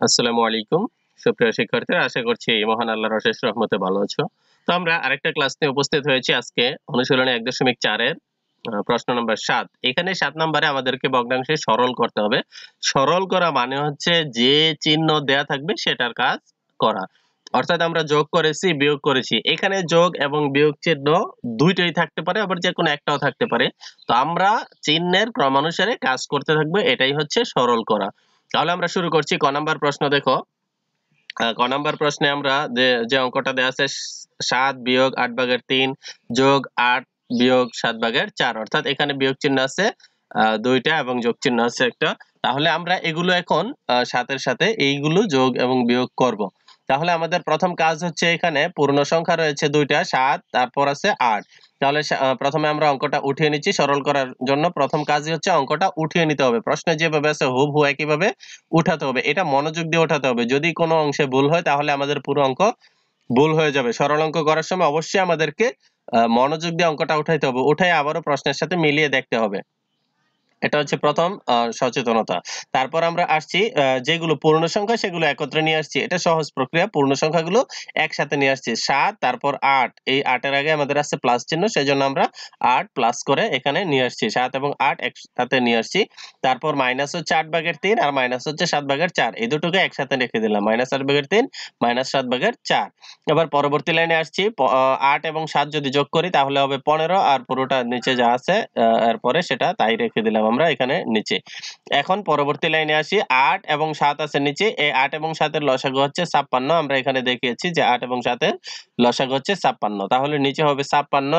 আসসালামু আলাইকুম। সুপ্রিয় শিক্ষার্থীরা, আশা করছি মহান আল্লাহর অশেষ রহমতে ভালো আছো। তো আমরা আরেকটা ক্লাস নিয়ে উপস্থিত হয়েছি আজকে অনুশীলনে এক দশমিক চারের প্রশ্ন নম্বর সাত। এখানে সাত নম্বরে আমাদেরকে ভগ্নাংশে সরল করতে হবে। সরল করা মানে হচ্ছে যে চিহ্ন দেয়া থাকবে সেটার কাজ করা। অর্থাৎ আমরা যোগ করেছি, বিয়োগ করেছি। এখানে যোগ এবং বিয়োগ চিহ্ন দুইটাই থাকতে পারে, আবার যে কোনো একটাও থাকতে পারে। তো আমরা চিহ্নের ক্রমানুসারে কাজ করতে থাকব, এটাই হচ্ছে সরল করা। তাহলে আমরা শুরু করছি। ক নাম্বার প্রশ্ন দেখো। ক নাম্বার প্রশ্নে আমরা যে অঙ্কটা দেওয়া আছে, সাত বিয়োগ আট ভাগের তিন যোগ আট বিয়োগ সাত ভাগের চার। অর্থাৎ এখানে বিয়োগ চিহ্ন আছে দুইটা এবং যোগ চিহ্ন আছে একটা। তাহলে আমরা এগুলো এখন সাতের সাথে এইগুলো যোগ এবং বিয়োগ করব। তাহলে আমাদের প্রথম কাজ হচ্ছে এখানে পূর্ণ সংখ্যা রয়েছে দুইটা, সাত, তারপর আছে আট। তাহলে প্রথমে আমরা অঙ্কটা উঠিয়ে নিচ্ছি সরল করার জন্য। প্রথম কাজ হচ্ছে অঙ্কটা উঠিয়ে নিতে হবে। প্রশ্নে যেভাবে আছে হুব হু একইভাবে উঠাতে হবে। এটা মনোযোগ দিয়ে উঠাতে হবে। যদি কোনো অংশে ভুল হয়, তাহলে আমাদের পুরো অঙ্ক ভুল হয়ে যাবে। সরল অঙ্ক করার সময় অবশ্যই আমাদেরকে মনোযোগ দিয়ে অঙ্কটা উঠাইতে হবে। উঠাই আবারও প্রশ্নের সাথে মিলিয়ে দেখতে হবে। এটা হচ্ছে প্রথম সচেতনতা। তারপর আমরা আসছি যেগুলো পূর্ণ সংখ্যা সেগুলো একত্রে নিয়ে আসছি। এটা সহজ প্রক্রিয়া, পূর্ণ সংখ্যাগুলো একসাথে নিয়ে আসছি। সাত, তারপর আট। এই আটের আগে আমাদের আছে প্লাস চিহ্ন, সেজন্য আমরা আট প্লাস করে এখানে নিয়ে আসছি। সাত এবং আট একসাথে নিয়ে আসছি। তারপর মাইনাস হচ্ছে আট ভাগের তিন আর মাইনাস হচ্ছে সাত ভাগের চার। এই দুটোকে একসাথে রেখে দিলাম। মাইনাস আট ভাগের তিন, মাইনাস সাত ভাগের চার। এবার পরবর্তী লাইনে আসছি। আট এবং সাত যদি যোগ করি তাহলে হবে পনেরো। আর পুরোটা নিচে যা আছে এরপরে সেটা তাই রেখে দিলাম আমরা এখানে নিচে এখন পরবর্তী লাইনে আসি। আট এবং সাত আছে নিচে। এই আট এবং সাতের লসাগু হচ্ছে ছাপ্পান্ন। আমরা এখানে দেখিয়েছি যে আট এবং সাতের লসাগু হচ্ছে ছাপ্পান্ন। তাহলে নিচে হবে ছাপ্পান্ন।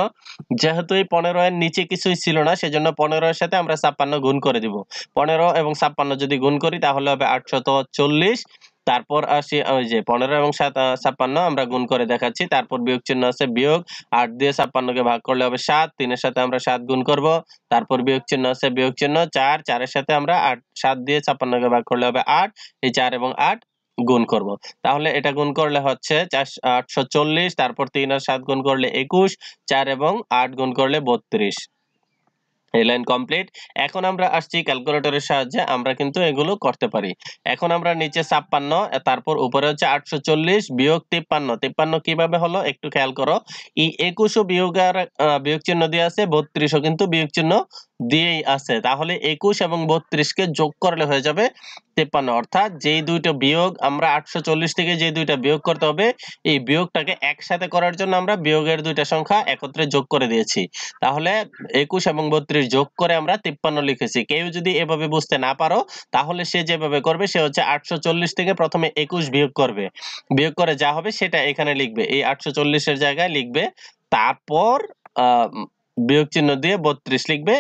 যেহেতু এই পনেরো এর নিচে কিছুই ছিল না, সেজন্য পনেরো এর সাথে আমরা ছাপ্পান্ন গুণ করে দিব। পনেরো এবং ছাপ্পান্ন যদি গুণ করি, তাহলে হবে আটশত চল্লিশ। তারপর আসি ওই যে পনেরো এবং সাত ছাপ্পান্ন আমরা গুণ করে দেখাচ্ছি। তারপর বিয়োগ চিহ্ন আছে বিয়োগ। আট দিয়ে ছাপ্পান্নকে ভাগ করলে হবে সাত, তিনের সাথে আমরা সাত গুণ করব। তারপর বিয়োগ চিহ্ন আছে বিয়োগ চিহ্ন চার, চারের সাথে আমরা আট, সাত দিয়ে ছাপ্পান্নকে ভাগ করলে হবে আট। এই চার এবং আট গুণ করব। তাহলে এটা গুণ করলে হচ্ছে আটশো চল্লিশ, তারপর তিন আর সাত গুণ করলে একুশ, চার এবং আট গুণ করলে বত্রিশ। Line complete. এখন আমরা আসছি ক্যালকুলেটরের সাহায্যে আমরা কিন্তু এগুলো করতে পারি। এখন আমরা নিচে ছাপ্পান্ন তারপর উপরে হচ্ছে আটশো চল্লিশ বিয়োগ তিপ্পান্ন। তিপ্পান্ন কীভাবে হলো একটু খেয়াল করো। এই একুশও বিয়োগের আহ, বিয়োগ চিহ্ন দিয়ে আছে বত্রিশও কিন্তু বিয়োগ চিহ্ন দিয়েই আছে। তাহলে একুশ এবং বত্রিশকে যোগ করলে হয়ে যাবে তিপ্পান্ন। অর্থাৎ যেই দুইটা বিয়োগ আমরা আটশো চল্লিশ থেকে যে দুইটা বিয়োগ করতে হবে, এই বিয়োগটাকে একসাথে করার জন্য আমরা বিয়োগের দুইটা সংখ্যা একত্রে যোগ করে দিয়েছি। তাহলে একুশ এবং বত্রিশ যোগ করে আমরা তিপ্পান্ন লিখেছি। কেউ যদি এভাবে বুঝতে না পারো, তাহলে সে যেভাবে করবে, সে হচ্ছে আটশো চল্লিশ থেকে প্রথমে একুশ বিয়োগ করবে। বিয়োগ করে যা হবে সেটা এখানে লিখবে। এই আটশো চল্লিশের জায়গায় লিখবে, তারপর বিয়োগ চিহ্ন দিয়ে বত্রিশ লিখবে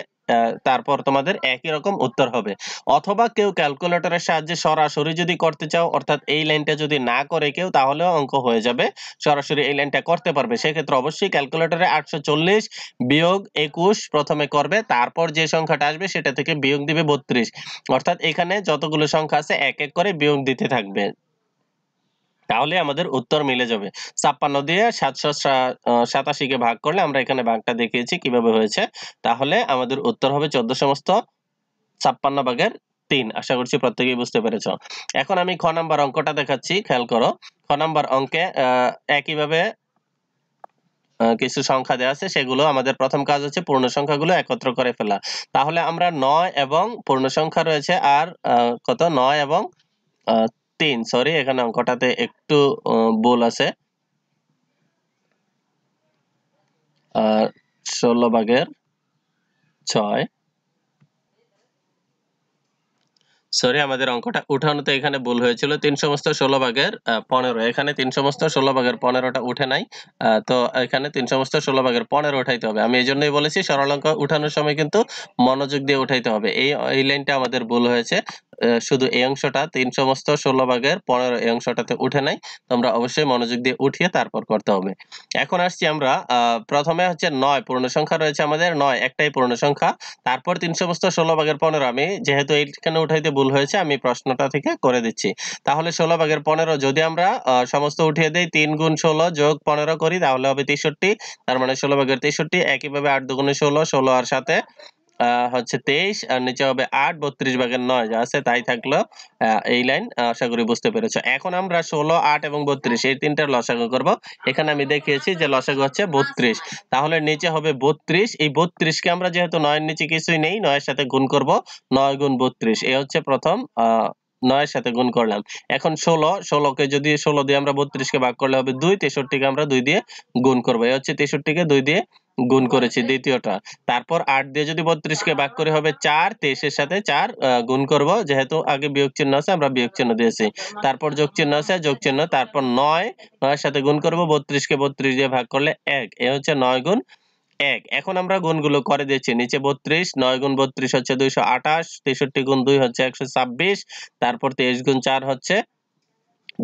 তারপর তোমাদের একই রকম উত্তর হবে। অথবা কেউ ক্যালকুলেটরের সাহায্যে সরাসরি যদি করতে চাও, অর্থাৎ এই লাইনটা যদি না করে কেউ, তাহলেও অঙ্ক হয়ে যাবে। সরাসরি এই লাইনটা করতে পারবে। সেক্ষেত্রে অবশ্যই ক্যালকুলেটরে আটশো চল্লিশ বিয়োগ একুশ প্রথমে করবে, তারপর যে সংখ্যাটা আসবে সেটা থেকে বিয়োগ দিবে বত্রিশ। অর্থাৎ এখানে যতগুলো সংখ্যা আছে, এক এক করে বিয়োগ দিতে থাকবে। তাহলে আমাদের উত্তর মিলে যাবে। ছাপ্পান্ন দিয়ে সাতশো সাতাশিকে ভাগ করলে আমরা এখানে ভাগটা দেখিয়েছি কীভাবে হয়েছে। তাহলে আমাদের উত্তর হবে চোদ্দ সমস্ত ছাপ্পান্ন ভাগের তিন। আশা করছি প্রত্যেকেই বুঝতে পেরেছ। এখন আমি খ নাম্বার অঙ্কটা দেখাচ্ছি, খেয়াল করো। খ নাম্বার অঙ্কে একইভাবে কিছু সংখ্যা দেওয়া আছে, সেগুলো আমাদের প্রথম কাজ হচ্ছে পূর্ণ সংখ্যাগুলো একত্র করে ফেলা। তাহলে আমরা নয় এবং পূর্ণ সংখ্যা রয়েছে আর কত? নয় এবং তিন সরি এখানে অঙ্কটাতে একটু ভুল আছে। আর ষোলো ভাগের ছয়। সরি আমাদের অঙ্কটা উঠানোতে এখানে ভুল হয়েছিল। তিন সমস্ত ষোলো ভাগের পনেরো। এখানে তিন সমস্ত ষোলো ভাগের পনেরোটা উঠে নাই। তো এখানে তিন সমস্ত ষোলো ভাগের পনেরো উঠাইতে হবে। আমি এই জন্যই বলেছি সরল অঙ্ক উঠানোর সময় কিন্তু মনোযোগ দিয়ে উঠাইতে হবে। এই এই লাইনটা আমাদের ভুল হয়েছে। শুধু এই অংশটা তিন সমস্ত ষোলো ভাগের পনেরো এই অংশটাতে উঠে নাই। তোমরা অবশ্যই মনোযোগ দিয়ে উঠিয়ে তারপর করতে হবে। এখন আসছি আমরা প্রথমে হচ্ছে নয় পূর্ণ সংখ্যা রয়েছে আমাদের। নয় একটাই পূর্ণ সংখ্যা। তারপর তিন সমস্ত ষোলো ভাগের পনেরো আমি, যেহেতু এইখানে উঠাইতে ভুল হয়েছে, আমি প্রশ্নটা থেকে করে দিচ্ছি। তাহলে ষোলো ভাগের পনেরো যদি আমরা সমস্ত উঠিয়ে দিই, তিন গুণ ষোলো যোগ পনেরো করি, তাহলে হবে তেষট্টি। তার মানে ষোলো ভাগের তেষট্টি, একইভাবে আট দুগুণে ষোলো ষোলো আর সাথে হচ্ছে তেইশ, আর নিচে হবে আট, বত্রিশ ভাগের নয় যা আছে তাই থাকল এই লাইন, আশা করি বুঝতে পেরেছ। এখন আমরা ষোলো, আট এবং বত্রিশ, এই তিনটার লসাগু করব। এখানে আমি দেখিয়েছি যে লসাগু হচ্ছে বত্রিশ। তাহলে নিচে হবে বত্রিশ। এই বত্রিশকে আমরা যেহেতু নয়ের নিচে কিছুই নেই, নয়ের সাথে গুণ করব, নয় গুণ বত্রিশ। এ হচ্ছে প্রথম নয়ের সাথে গুণ করলাম। এখন ষোলো, ষোলোকে যদি ষোলো দিয়ে আমরা বত্রিশকে ভাগ করলে হবে দুই, তেষট্টিকে আমরা দুই দিয়ে গুণ করব। এই হচ্ছে তেষট্টিকে দুই দিয়ে গুণ করেছি দ্বিতীয়টা। তারপর আট দিয়ে যদি বত্রিশকে ভাগ করে হবে চার তেইশের সাথে চার গুণ করব। যেহেতু আগে বিয়োগ চিহ্ন আছে আমরা বিয়োগ চিহ্ন দিয়েছি। তারপর যোগ চিহ্ন আছে যোগ চিহ্ন। তারপর নয় নয়ের সাথে গুণ করব। বত্রিশকে বত্রিশ দিয়ে ভাগ করলে এক। এ হচ্ছে নয় গুণ এক। এখন আমরা গুণগুলো করে দিচ্ছি নিচে বত্রিশ নয় গুণ বত্রিশ হচ্ছে দুইশো আঠাশ তেষট্টি গুণ দুই হচ্ছে একশো ছাব্বিশ তারপর তেইশ গুণ চার হচ্ছে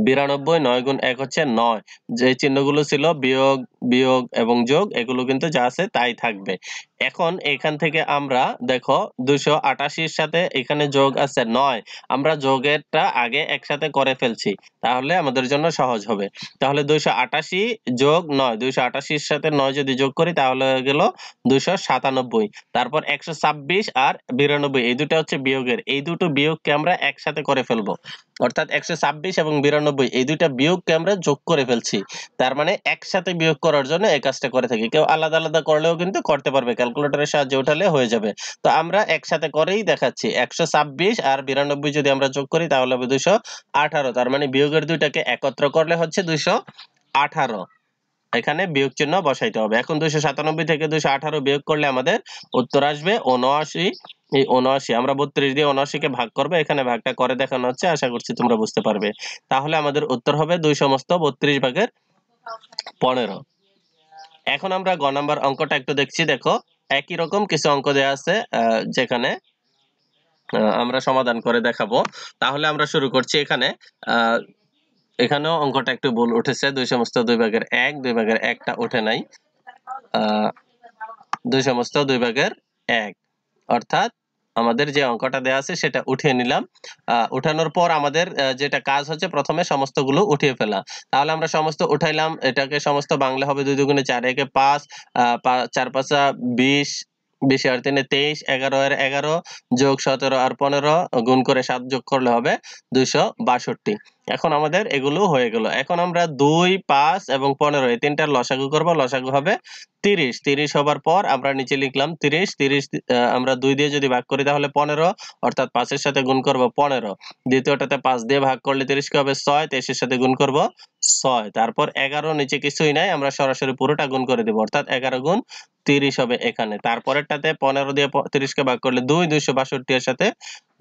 বিরানব্বই, নয় গুণ এক হচ্ছে নয়। যে চিহ্নগুলো ছিল বিয়োগ বিয়োগ এবং যোগ, এগুলো কিন্তু যা আছে তাই থাকবে। এখন এখান থেকে আমরা দেখো দুশো আটাশির সাথে এখানে যোগ আছে নয়। আমরা যোগেরটা আগে একসাথে করে ফেলছি। তাহলে আমাদের জন্য সহজ হবে। তাহলে দুইশো আটাশি যোগ নয়। দুইশো আটাশির সাথে নয় যদি যোগ করি তাহলে গেল দুইশো সাতানব্বই। তারপর একশো ছাব্বিশ আর বিরানব্বই। এই দুটো হচ্ছে বিয়োগের। এই দুটো বিয়োগকে আমরা একসাথে করে ফেলব। অর্থাৎ একশো ছাব্বিশ এবং বিরানব্বই, এই দুইটা বিয়োগকে আমরা যোগ করে ফেলছি। তার মানে একসাথে বিয়োগ করার জন্য এই কাজটা করে থাকি। কেউ আলাদা আলাদা করলেও কিন্তু করতে পারবে ক্যালকুলেটরের সাহায্যে উঠালে হয়ে যাবে। তো আমরা একসাথে করেই দেখাচ্ছি, একশো ছাব্বিশ আর বিরানব্বই যদি আমরা যোগ করি তাহলে হবে দুইশো আঠারো। তার মানে বিয়োগের দুইটাকে একত্র করলে হচ্ছে দুইশো আঠারো। এখানে বিয়োগ চিহ্ন বসাইতে হবে। এখন দুইশো সাতানব্বই থেকে দুইশো আঠারো বিয়োগ করলে আমাদের উত্তর আসবে উনআশি এই উনআশি আমরা বত্রিশ দিয়ে উনআশিকে ভাগ করব, এখানে ভাগটা করে দেখানো হচ্ছে, আশা করছি তোমরা বুঝতে পারবে। তাহলে আমাদের উত্তর হবে দুই সমস্ত বত্রিশ ভাগের পনেরো। এখন আমরা গ নাম্বার অঙ্কটা একটু দেখছি, দেখো, একই রকম কিছু অঙ্ক দেওয়া আছে যেখানে আমরা সমাধান করে দেখাবো। তাহলে আমরা শুরু করছি এখানে এখানেও অঙ্কটা একটু ভুল উঠেছে, দুই সমস্ত দুই ভাগের এক, দুই ভাগের একটা ওঠে নাই দুই সমস্ত দুই ভাগের এক। অর্থাৎ আমাদের যে অঙ্কটা দেওয়া আছে সেটা উঠিয়ে নিলাম। উঠানোর পর আমাদের যেটা কাজ হচ্ছে প্রথমে সমস্তগুলো উঠিয়ে ফেলা। তাহলে আমরা সমস্ত উঠাইলাম, এটাকে সমস্ত বাংলা হবে দুই দুগুণে চার, একে পাঁচ চার পাঁচা, বিশ বিশ আর তিনে তেইশ, এগারো আর এগারো, যোগ সতেরো আর পনেরো, গুণ করে সাত যোগ করলে হবে দুইশো বাষট্টি। এখন আমাদের এগুলো হয়ে গেল। এখন আমরা দুই, পাঁচ এবং পনেরো, এই তিনটার লসাগু করব। লসাগু হবে তিরিশ। তিরিশ হবার পর আমরা নিচে লিখলাম তিরিশ। তিরিশ আমরা দুই দিয়ে যদি ভাগ করি তাহলে পনেরো, অর্থাৎ পাঁচের সাথে গুণ করব পনেরো। দ্বিতীয়টাতে পাঁচ দিয়ে ভাগ করলে তিরিশকে হবে ছয়, তেইশের সাথে গুণ করব ছয়, তারপর এগারো, নিচে কিছুই নাই, আমরা সরাসরি পুরোটা গুণ করে দিব, অর্থাৎ এগারো গুণ তিরিশ হবে এখানে। তারপরেরটাতে পনেরো দিয়ে তিরিশকে ভাগ করলে দুই, দুইশো বাষট্টি এর সাথে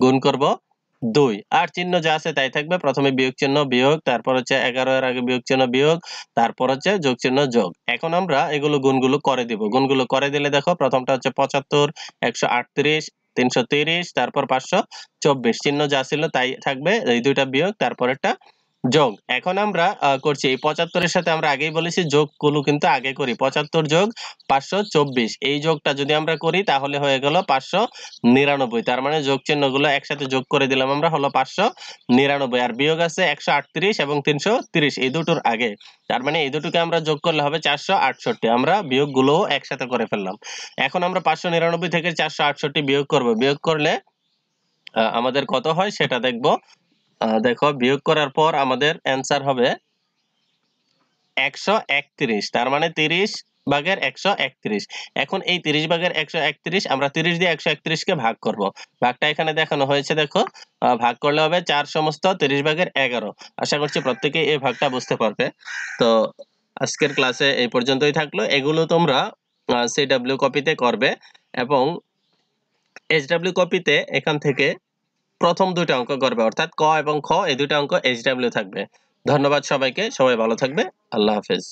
গুণ করব দুই। আর চিহ্ন যা আছে তাই থাকবে, প্রথমে বিয়োগ চিহ্ন, বিয়োগ, তারপর হচ্ছে এগারো এর আগে বিয়োগ চিহ্ন, বিয়োগ, তারপর হচ্ছে যোগ চিহ্ন, যোগ। এখন আমরা এগুলো গুণগুলো করে দিব। গুণগুলো করে দিলে দেখো, প্রথমটা হচ্ছে পঁচাত্তর, একশো আটত্রিশ, তিনশো তিরিশ, তারপর পাঁচশো চব্বিশ। চিহ্ন যা ছিল তাই থাকবে, এই দুইটা বিয়োগ, তারপরেরটা যোগ। এখন আমরা করছি, এই পঁচাত্তরের সাথে আমরা আগেই বলেছি যোগ যোগগুলো কিন্তু আগে করি। পঁচাত্তর যোগ পাঁচশো চব্বিশ। এই যোগটা যদি আমরা করি, তাহলে হয়ে গেল পাঁচশো নিরানব্বই। তার মানে যোগ চিহ্নগুলো একসাথে যোগ করে দিলাম আমরা, হলো পাঁচশো নিরানব্বই। আর বিয়োগ আছে একশো আটত্রিশ এবং তিনশো তিরিশ, এই দুটোর আগে। তার মানে এই দুটোকে আমরা যোগ করলে হবে চারশো আটষট্টি। আমরা বিয়োগগুলোও একসাথে করে ফেললাম। এখন আমরা পাঁচশো নিরানব্বই থেকে চারশো আটষট্টি বিয়োগ করব। বিয়োগ করলে আমাদের কত হয় সেটা দেখব। দেখো, বিয়োগ করার পর আমাদের অ্যান্সার হবে একশো একত্রিশ। তার মানে তিরিশ ভাগের একশো একত্রিশ। এখন এই তিরিশ ভাগের একশো একত্রিশ, আমরা তিরিশ দিয়ে একশো একত্রিশকে ভাগ করব। ভাগটা এখানে দেখানো হয়েছে, দেখো। ভাগ করলে হবে চার সমস্ত তিরিশ ভাগের এগারো। আশা করছি প্রত্যেকে এই ভাগটা বুঝতে পারবে। তো আজকের ক্লাসে এই পর্যন্তই থাকল। এগুলো তোমরা সিডাব্লিউ কপিতে করবে এবং এইচডাব্লিউ কপিতে এখান থেকে প্রথম দুইটা অঙ্ক গড়বে অর্থাৎ ক এবং খ, এই দুইটা অঙ্ক এইচডাব্লিউ থাকবে। ধন্যবাদ সবাইকে, সবাই ভালো থাকবে, আল্লাহ হাফেজ।